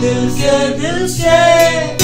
दिल से दिल से